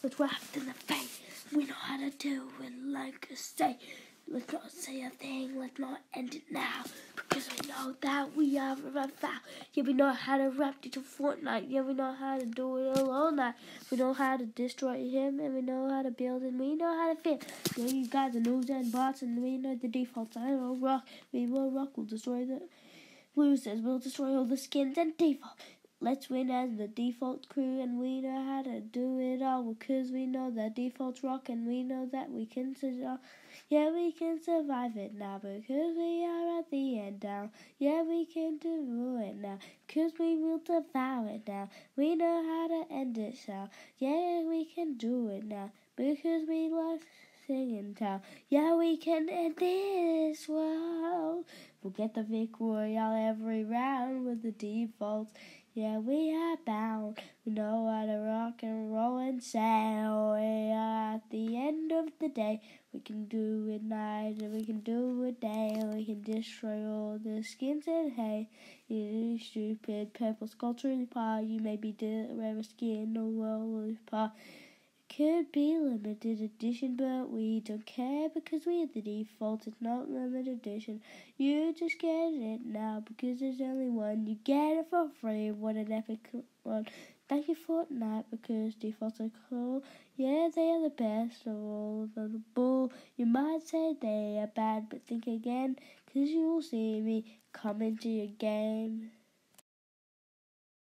Let's rap in the face. We know how to do it like I say. Let's not say a thing, let's not end it now. Because we know that we are a foul. Yeah, we know how to rap it to Fortnite. Yeah, we know how to do it all night. We know how to destroy him, and we know how to build, and we know how to fit. Yeah, you got the news and bots, and we know the defaults. I will rock, we will rock, we'll destroy the losers, we'll destroy all the skins and default. Let's win as the default crew, and we know how to do it all because we know that defaults rock, and we know that we can survive. Yeah, we can survive it now because we are at the end now. Yeah, we can do it now because we will devour it now. We know how to end it now. Yeah, we can do it now because we love singing town. Yeah, we can end this world. We'll get the Vic Royale every round with the defaults. Yeah, we are bound. We know how to rock and roll and sail. We are at the end of the day. We can do it night and we can do it day. We can destroy all the skins and hay. You stupid purple Skull Trooper pie. You may be the rarest skin in the world pie could be limited edition, but we don't care because we are the default. It's not limited edition. You just get it now because there's only one. You get it for free. What an epic one! Thank you Fortnite because defaults are cool. Yeah, they are the best of all bull. You might say they are bad, but think again, cause you'll see me come into your game.